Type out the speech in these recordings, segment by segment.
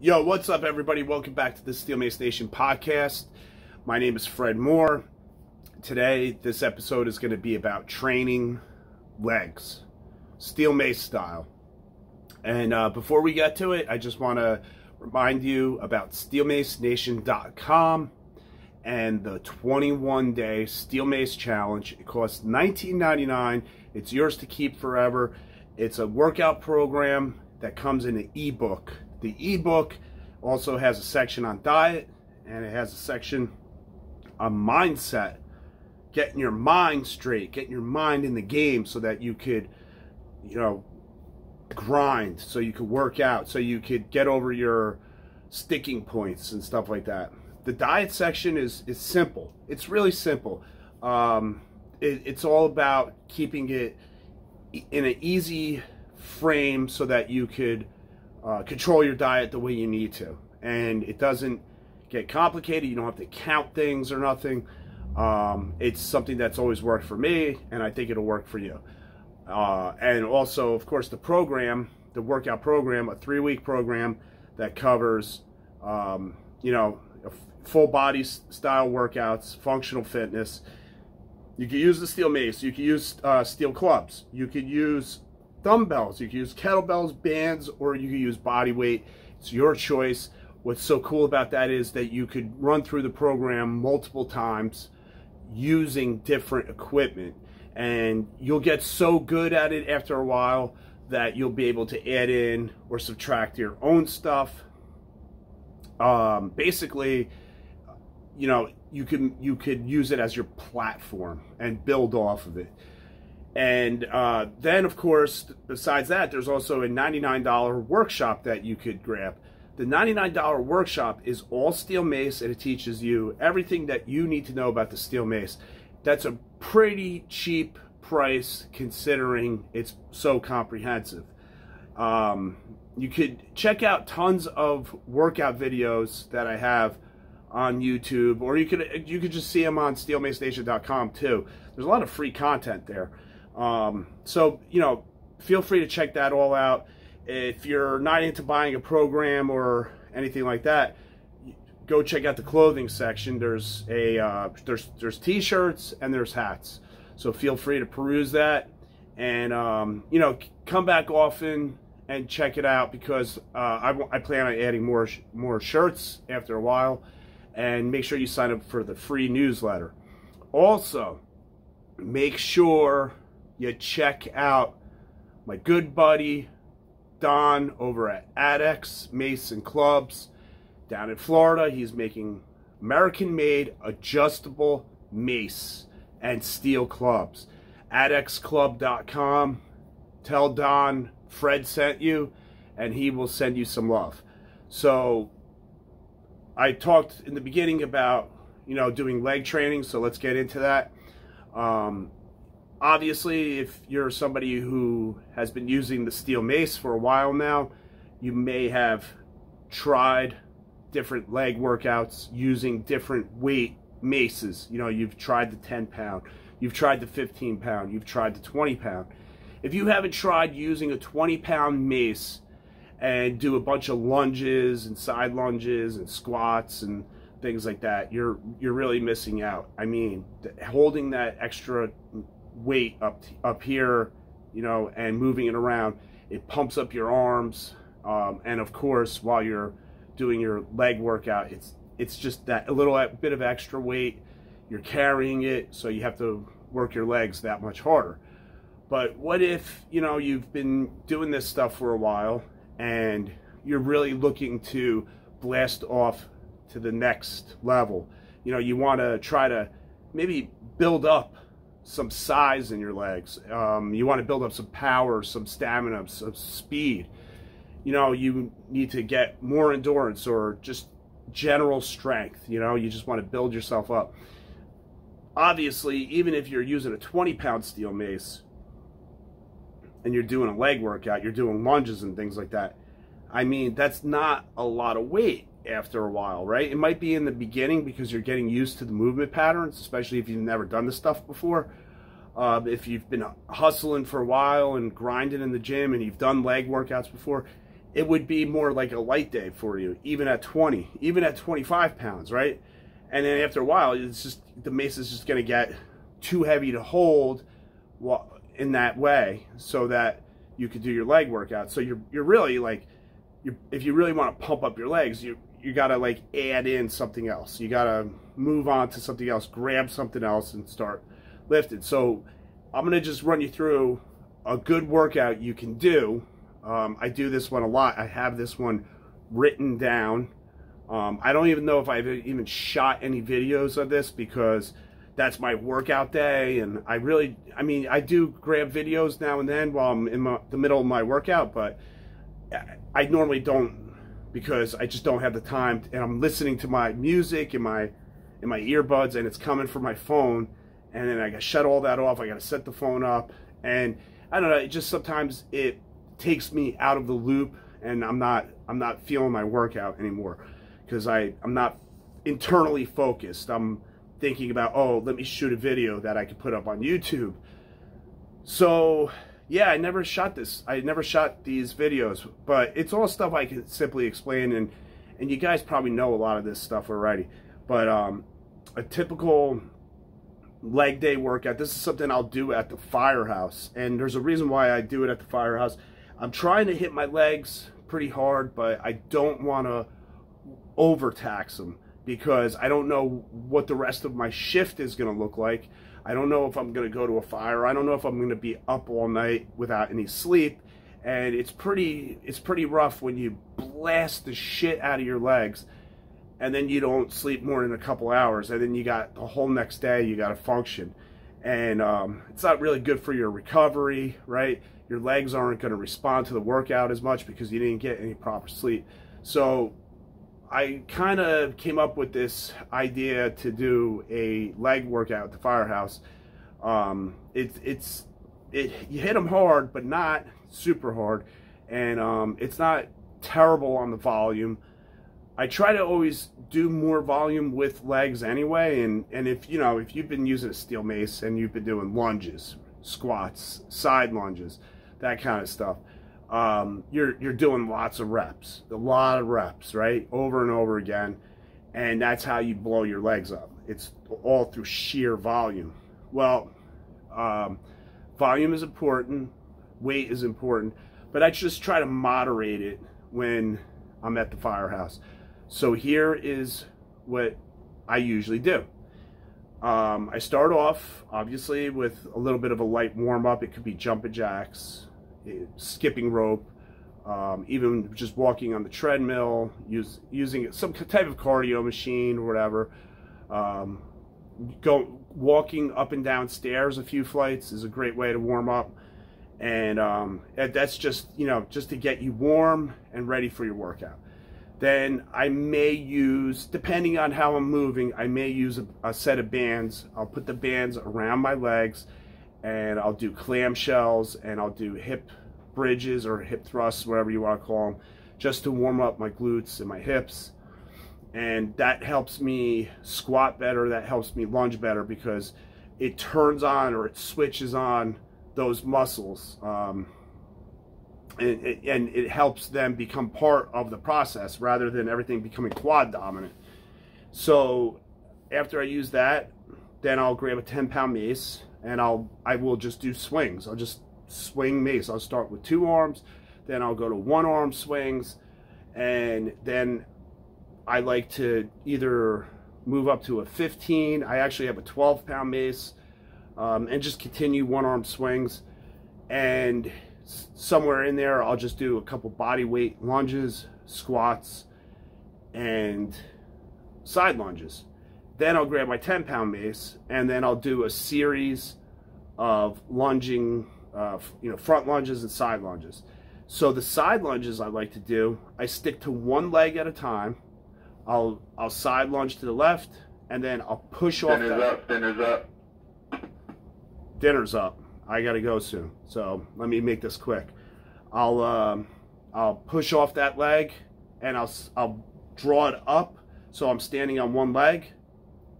Yo, what's up, everybody? Welcome back to the Steel Mace Nation podcast. My name is Fred Moore. Today, this episode is going to be about training legs, steel mace style. And uh, before we get to it, I just want to remind you about steelmacenation.com and the 21 day Steel Mace Challenge. It costs $19.99. It's yours to keep forever. It's a workout program that comes in an ebook the ebook also has a section on diet and it has a section on mindset, getting your mind straight, getting your mind in the game so that you could, you know, grind, so you could work out, so you could get over your sticking points and stuff like that. The diet section is is simple. It's really simple. Um, it, it's all about keeping it in an easy frame so that you could uh, control your diet the way you need to. And it doesn't get complicated. You don't have to count things or nothing. Um, it's something that's always worked for me, and I think it'll work for you. Uh, and also, of course, the program, the workout program, a three week program that covers, um, you know, full body style workouts, functional fitness. You can use the steel mace, you can use uh, steel clubs, you could use dumbbells. You can use kettlebells, bands, or you can use body weight. It's your choice. What's so cool about that is that you could run through the program multiple times using different equipment. And you'll get so good at it after a while that you'll be able to add in or subtract your own stuff. Um, basically, you know, you can you could use it as your platform and build off of it. And uh, then, of course, besides that, there's also a $99 workshop that you could grab. The $99 workshop is all steel mace and it teaches you everything that you need to know about the steel mace. That's a pretty cheap price considering it's so comprehensive. Um, you could check out tons of workout videos that I have on YouTube, or you could you could just see them on steelmacenation.com too. There's a lot of free content there. Um, so, you know, feel free to check that all out. If you're not into buying a program or anything like that, go check out the clothing section. There's a uh, there's there's t-shirts and there's hats. So feel free to peruse that and um, you know come back often and check it out because uh, I, I plan on adding more more shirts after a while and make sure you sign up for the free newsletter. Also, make sure you check out my good buddy Don over at Adex Mason Clubs down in Florida. He's making American made adjustable mace and steel clubs. AdexClub.com. Tell Don Fred sent you and he will send you some love. So I talked in the beginning about, you know, doing leg training, so let's get into that. Um, obviously, if you're somebody who has been using the steel mace for a while now, you may have tried different leg workouts using different weight maces. You know, you've tried the 10 pound, you've tried the 15 pound, you've tried the 20 pound. If you haven't tried using a 20 pound mace and do a bunch of lunges and side lunges and squats and things like that, you're you're really missing out. I mean, holding that extra weight up up here, you know, and moving it around. It pumps up your arms, um, and of course, while you're doing your leg workout, it's it's just that a little bit of extra weight. You're carrying it, so you have to work your legs that much harder. But what if you know you've been doing this stuff for a while and you're really looking to blast off to the next level? You know, you want to try to maybe build up some size in your legs. Um, you want to build up some power, some stamina, some speed. You know, you need to get more endurance or just general strength. You know, you just want to build yourself up. Obviously, even if you're using a 20 pound steel mace and you're doing a leg workout, you're doing lunges and things like that. I mean, that's not a lot of weight after a while, right? It might be in the beginning because you're getting used to the movement patterns, especially if you've never done this stuff before. Uh, if you've been hustling for a while and grinding in the gym and you've done leg workouts before, it would be more like a light day for you, even at 20, even at 25 pounds, right? And then after a while, it's just the mace is just going to get too heavy to hold in that way, so that you could do your leg workout. So you're you're really like, you if you really want to pump up your legs, you you got to like add in something else. You got to move on to something else, grab something else, and start lifting. So I'm gonna just run you through a good workout you can do um, I do this one a lot. I have this one written down. Um, I don't even know if I've even shot any videos of this because that's my workout day. And I really, I mean, I do grab videos now and then while I'm in my, the middle of my workout, but I normally don't because I just don't have the time. And I'm listening to my music in my in my earbuds, and it's coming from my phone. And then I got shut all that off. I got to set the phone up, and I don't know. It just sometimes it takes me out of the loop and I'm not I'm not feeling my workout anymore because I I'm not internally focused. I'm thinking about, oh, let me shoot a video that I could put up on YouTube. So, yeah, I never shot this. I never shot these videos, but it's all stuff I can simply explain and and you guys probably know a lot of this stuff already. But um a typical leg day workout, this is something I'll do at the firehouse. And there's a reason why I do it at the firehouse I'm trying to hit my legs pretty hard, but I don't want to overtax them because I don't know what the rest of my shift is going to look like. I don't know if I'm going to go to a fire. I don't know if I'm going to be up all night without any sleep. And it's pretty it's pretty rough when you blast the shit out of your legs and then you don't sleep more than a couple hours and then you got the whole next day you got to function. And um, it's not really good for your recovery, right? your legs aren't going to respond to the workout as much because you didn't get any proper sleep. So I kind of came up with this idea to do a leg workout at the firehouse. Um, it, it's it you hit them hard, but not super hard, and um, it's not terrible on the volume. I try to always do more volume with legs anyway, and and if you know if you've been using a steel mace and you've been doing lunges, squats, side lunges, that kind of stuff. Um, you're you're doing lots of reps, a lot of reps, right, over and over again, and that's how you blow your legs up. It's all through sheer volume. Well, um, volume is important, weight is important, but I just try to moderate it when I'm at the firehouse. So here is what I usually do. Um, I start off, obviously, with a little bit of a light warm-up. It could be jumping jacks, skipping rope, um, even just walking on the treadmill, use, using some type of cardio machine or whatever. Um, go Walking up and down stairs a few flights is a great way to warm up. And um, that's just, you know, just to get you warm and ready for your workout then I may use, depending on how I'm moving, I may use a, a, set of bands. I'll put the bands around my legs and I'll do clamshells and I'll do hip bridges or hip thrusts, whatever you want to call them, just to warm up my glutes and my hips. And that helps me squat better, that helps me lunge better because it turns on or it switches on those muscles. Um, and, and it helps them become part of the process rather than everything becoming quad dominant. So after I use that, then I'll grab a 10 pound mace and I'll I will just do swings. I'll just swing mace. I'll start with two arms, then I'll go to one arm swings, and then I like to either move up to a 15. I actually have a 12 pound mace, um, and just continue one arm swings. And somewhere in there, I'll just do a couple body weight lunges, squats, and side lunges. Then I'll grab my 10 pound mace and then I'll do a series of lunging, uh, you know, front lunges and side lunges. So the side lunges I like to do, I stick to one leg at a time. I'll I'll side lunge to the left and then I'll push off. Dinner's up. Dinner's up. Dinner's up. I got to go soon. So let me make this quick. I'll um, I'll push off that leg and I'll I'll draw it up so I'm standing on one leg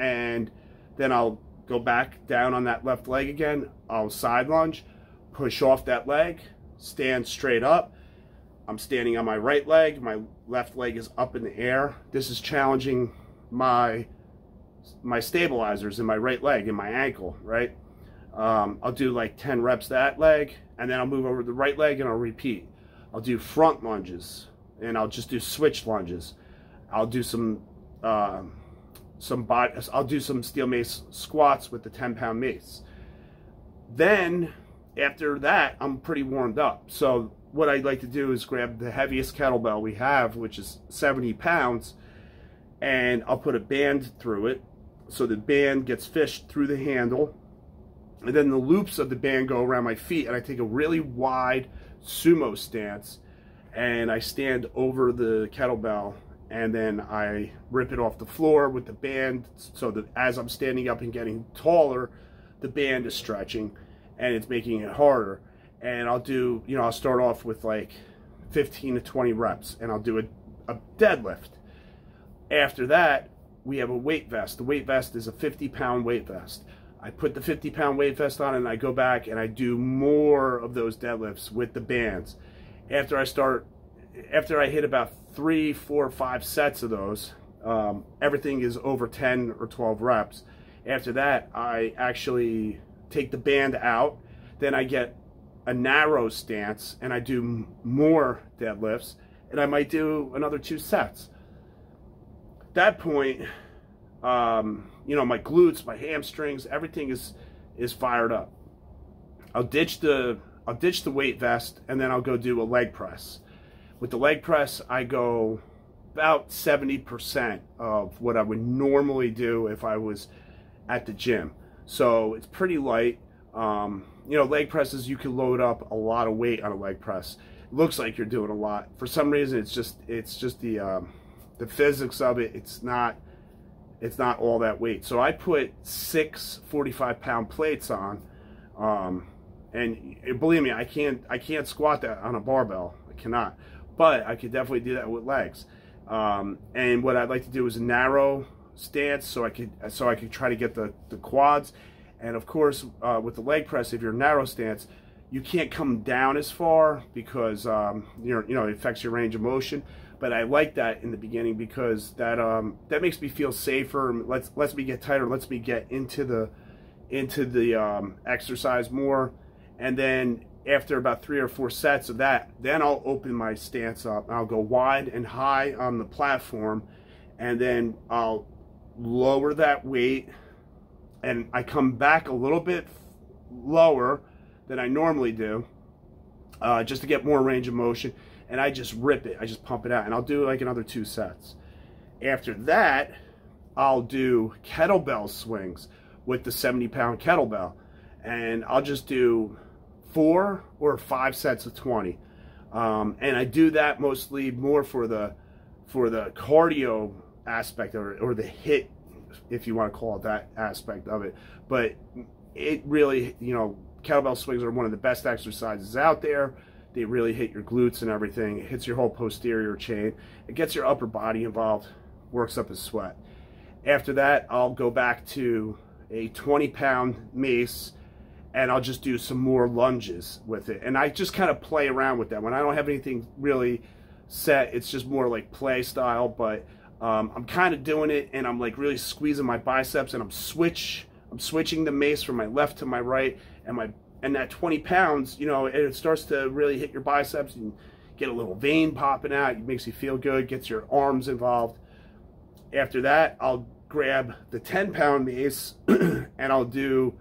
and then I'll go back down on that left leg again. I'll side lunge, push off that leg, stand straight up. I'm standing on my right leg. My left leg is up in the air. This is challenging my my stabilizers in my right leg and my ankle, right? Um, I'll do like 10 reps that leg, and then I'll move over to the right leg and I'll repeat. I'll do front lunges, and I'll just do switch lunges. I'll do some uh, some body, I'll do some steel mace squats with the 10 pound mace. Then after that, I'm pretty warmed up. So what I'd like to do is grab the heaviest kettlebell we have, which is 70 pounds, and I'll put a band through it. So the band gets fished through the handle, and then the loops of the band go around my feet, and I take a really wide sumo stance, and I stand over the kettlebell, and then I rip it off the floor with the band, so that as I'm standing up and getting taller, the band is stretching, and it's making it harder and I'll do, you know, I'll start off with like 15 to 20 reps and I'll do a, a deadlift. After that, we have a weight vest. The weight vest is a 50 pound weight vest. I put the 50 pound weight vest on and I go back and I do more of those deadlifts with the bands. After I start, after I hit about three, four, five sets of those, um, everything is over 10 or 12 reps. After that, I actually take the band out. Then I get a narrow stance and I do more deadlifts and I might do another two sets. At that point, um, you know, my glutes, my hamstrings, everything is is fired up. I'll ditch the I'll ditch the weight vest and then I'll go do a leg press. With the leg press, I go about 70% of what I would normally do if I was at the gym. So it's pretty light. Um, you know, leg presses, you can load up a lot of weight on a leg press. It looks like you're doing a lot. For some reason, it's just it's just the um, the physics of it. It's not it's not all that weight. So I put six 45 pound plates on, um, and believe me, I can't I can't squat that on a barbell. I cannot, but I could definitely do that with legs. Um, and what I'd like to do is a narrow stance so I could so I could try to get the the quads and of course, uh, with the leg press, if you're narrow stance, you can't come down as far because um, you're, you know it affects your range of motion. But I like that in the beginning because that um, that makes me feel safer. Lets lets me get tighter. Lets me get into the into the um, exercise more. And then after about three or four sets of that, then I'll open my stance up. I'll go wide and high on the platform, and then I'll lower that weight and I come back a little bit lower than I normally do uh, just to get more range of motion and I just rip it I just pump it out and I'll do like another two sets after that I'll do kettlebell swings with the 70 pound kettlebell and I'll just do four or five sets of 20 um, and I do that mostly more for the for the cardio aspect or, or the HIIT, if you want to call it that aspect of it. But it really, you know, kettlebell swings are one of the best exercises out there. They really hit your glutes and everything. It hits your whole posterior chain. It gets your upper body involved, works up a sweat. After that, I'll go back to a 20 pound mace and I'll just do some more lunges with it. And I just kind of play around with that. When I don't have anything really set, it's just more like play style, but um, I'm kind of doing it and I'm like really squeezing my biceps and I'm switch I'm switching the mace from my left to my right and my and that 20 pounds you know it starts to really hit your biceps and get a little vein popping out it makes you feel good gets your arms involved after that I'll grab the 10 pound mace and I'll do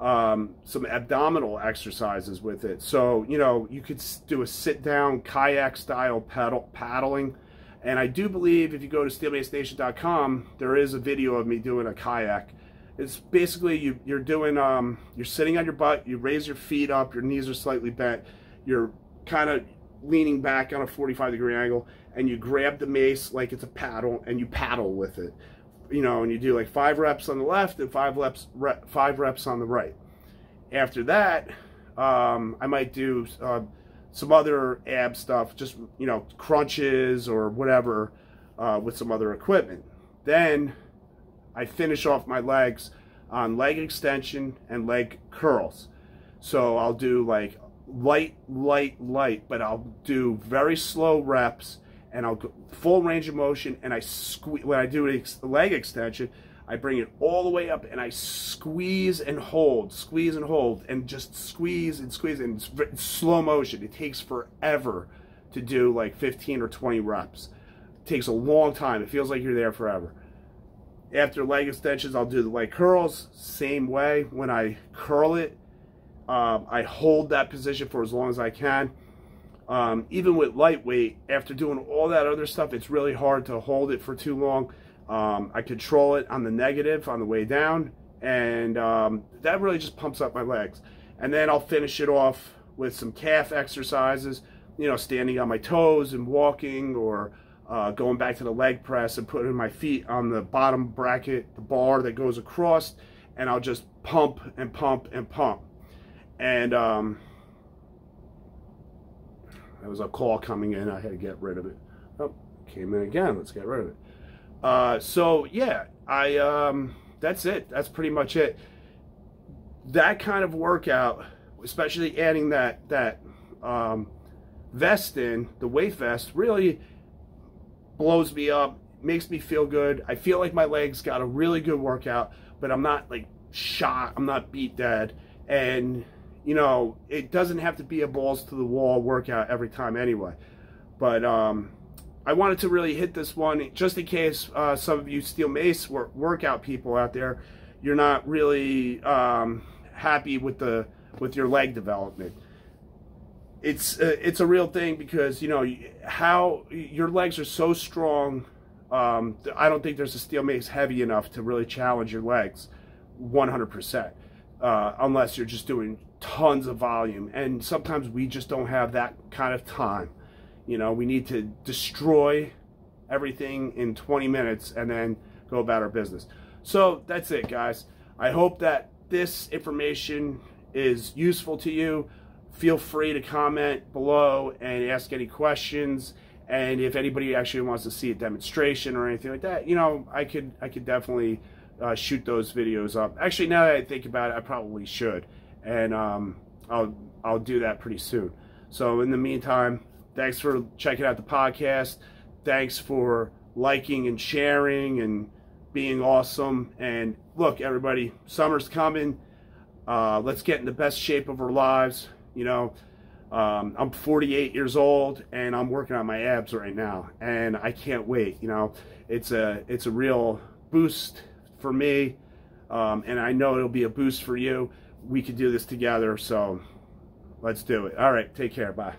um, some abdominal exercises with it so you know you could do a sit down kayak style paddle paddling and I do believe if you go to steelmacenation.com, there is a video of me doing a kayak. It's basically you, you're doing, um, you're sitting on your butt, you raise your feet up, your knees are slightly bent, you're kind of leaning back on a 45 degree angle, and you grab the mace like it's a paddle, and you paddle with it. You know, and you do like five reps on the left and five reps, rep, five reps on the right. After that, um, I might do uh, some other ab stuff, just, you know, crunches or whatever uh, with some other equipment. Then I finish off my legs on leg extension and leg curls. So I'll do like light, light, light, but I'll do very slow reps and I'll go full range of motion and I squeeze, when I do a leg extension, I bring it all the way up and I squeeze and hold, squeeze and hold, and just squeeze and squeeze in slow motion. It takes forever to do like 15 or 20 reps. It takes a long time. It feels like you're there forever. After leg extensions, I'll do the leg curls, same way. When I curl it, um, I hold that position for as long as I can. Um, even with lightweight, after doing all that other stuff, it's really hard to hold it for too long. Um, I control it on the negative on the way down, and um, that really just pumps up my legs. And then I'll finish it off with some calf exercises, you know, standing on my toes and walking, or uh, going back to the leg press and putting my feet on the bottom bracket, the bar that goes across, and I'll just pump and pump and pump. And um, there was a call coming in. I had to get rid of it. Oh, came in again. Let's get rid of it. Uh, so yeah, I um, that's it. That's pretty much it. That kind of workout, especially adding that that um, vest in the weight vest, really blows me up. Makes me feel good. I feel like my legs got a really good workout, but I'm not like shot. I'm not beat dead, and you know it doesn't have to be a balls to the wall workout every time anyway. But um, I wanted to really hit this one just in case uh, some of you steel mace work, workout people out there, you're not really um, happy with the with your leg development. It's uh, it's a real thing because you know how your legs are so strong. Um, I don't think there's a steel mace heavy enough to really challenge your legs 100%, uh, unless you're just doing tons of volume. And sometimes we just don't have that kind of time. You know, we need to destroy everything in 20 minutes and then go about our business. So that's it, guys. I hope that this information is useful to you. Feel free to comment below and ask any questions. And if anybody actually wants to see a demonstration or anything like that, you know, I could I could definitely uh, shoot those videos up. Actually, now that I think about it, I probably should, and um, I'll I'll do that pretty soon. So in the meantime, Thanks for checking out the podcast. Thanks for liking and sharing and being awesome. And look, everybody, summer's coming. Uh, let's get in the best shape of our lives. You know, um, I'm 48 years old and I'm working on my abs right now, and I can't wait. You know, it's a it's a real boost for me, um, and I know it'll be a boost for you. We could do this together, so let's do it. All right, take care. Bye.